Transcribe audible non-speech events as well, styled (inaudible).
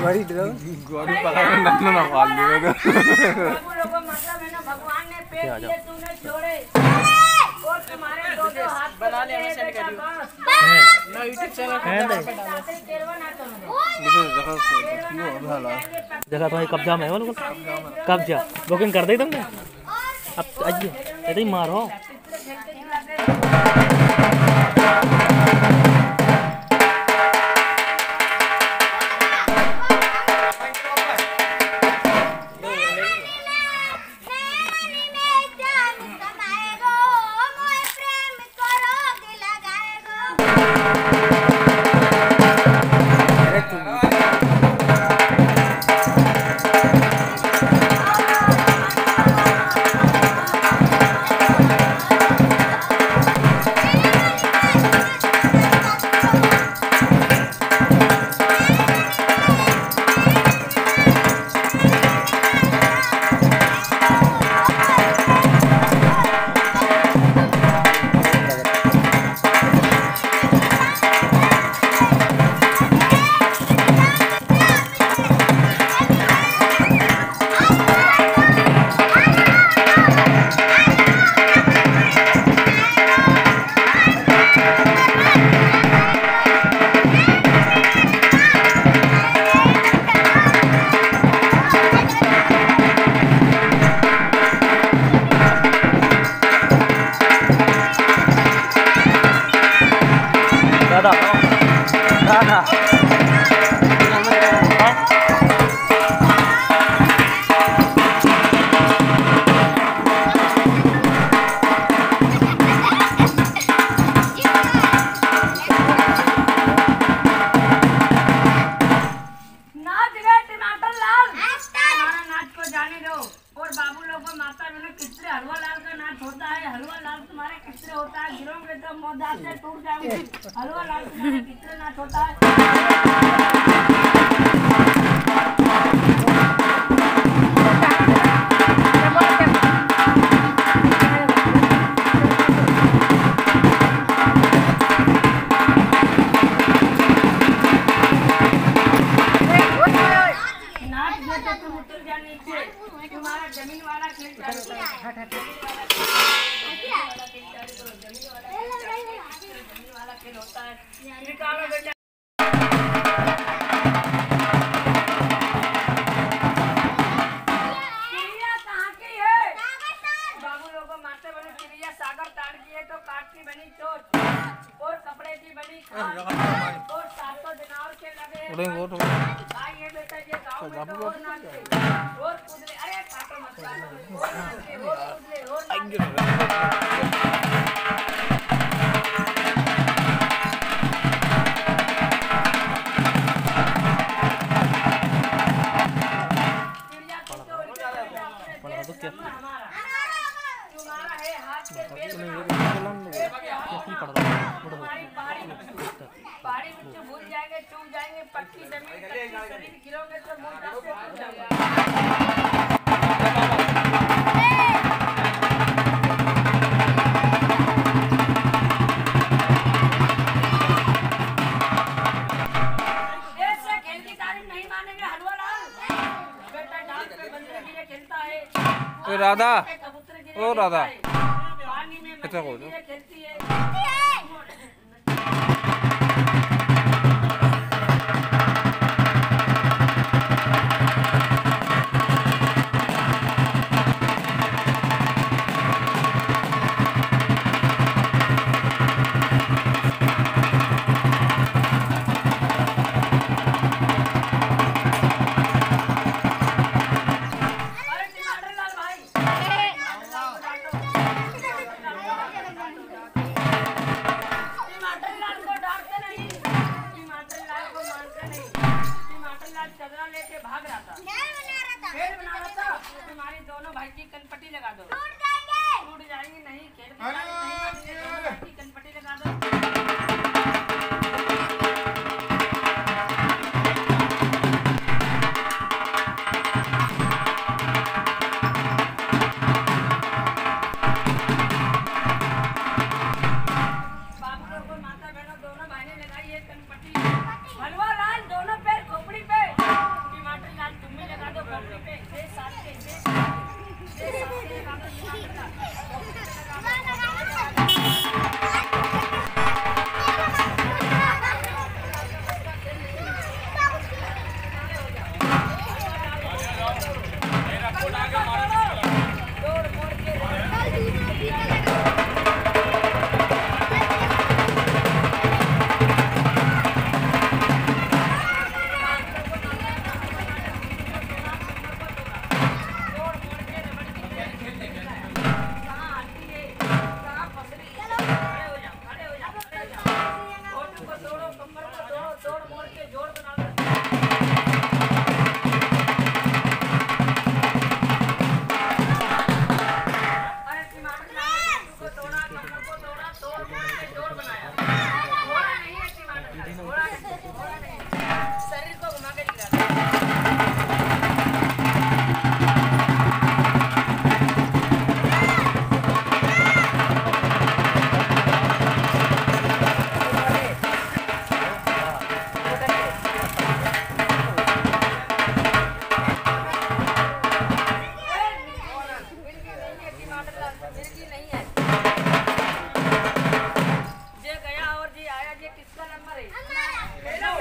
Draw गोरी पकड़ नन्ना ना दिए तो बाबू मतलब है ना भगवान ने पेड़ दिए तूने छोड़े और तुम्हारे दो दो हाथ बनाने में सेंड कर ना यूट्यूब चैनल ना क्यों भला जगह तुम्हारी कब्जा में है बिल्कुल कब्जा। बुकिंग कर दी तुमने? अब आइए यदि मारो। है तो से टूट जाऊँगी (laughs) हलवा लाल कितना छोटा है। चिड़िया सागर ताड़ की है तो काट की बनी चोट। और कपड़े की बनी खाट। और सात सौ दिनार के लगे तो भाई ये बेटा ये गाँव में तो और नाचते और कूदले अरे काटो मत और नाचते और कूदले और नाचते पहाड़ी तो भूल जाएँगे चूक जाएँगे पक्की ज़मीन शरीर गिरोगे जाएगा राधा। ओ राधा। खेलता है। भाग रहा था। खेल बना रहा था। तुम्हारी दोनों भाई की कनपट्टी लगा दो। टूट जाएँगे। नहीं खेल बना नहीं खेल भाई की कनपट्टी लगा दो। para la.